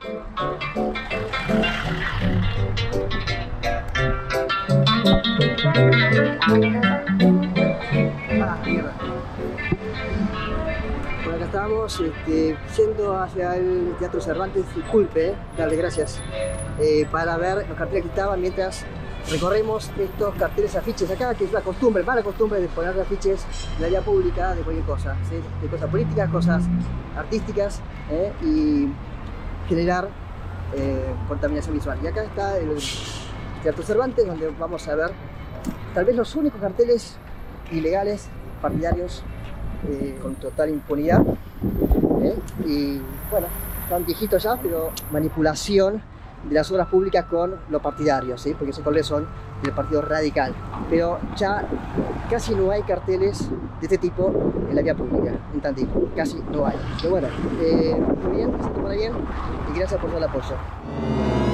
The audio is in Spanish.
Bueno, acá estamos este, yendo hacia el Teatro Cervantes, disculpe, eh, darle gracias, eh, para ver los carteles que estaban mientras recorremos estos carteles afiches acá, que es la costumbre, mala costumbre de poner afiches en la vía pública de cualquier cosa, ¿sí? de cosas políticas, cosas artísticas eh, y generar eh, contaminación visual. Y acá está el Teatro Cervantes, donde vamos a ver tal vez los únicos carteles ilegales partidarios eh, con total impunidad. ¿eh? Y bueno, están viejitos ya, pero manipulación de las obras públicas con los partidarios, ¿sí? porque esos colores son del Partido Radical. Pero ya casi no hay carteles de este tipo en la vía pública, en Tandil, casi no hay. Pero bueno, eh, muy bien, se bien y gracias por todo el apoyo.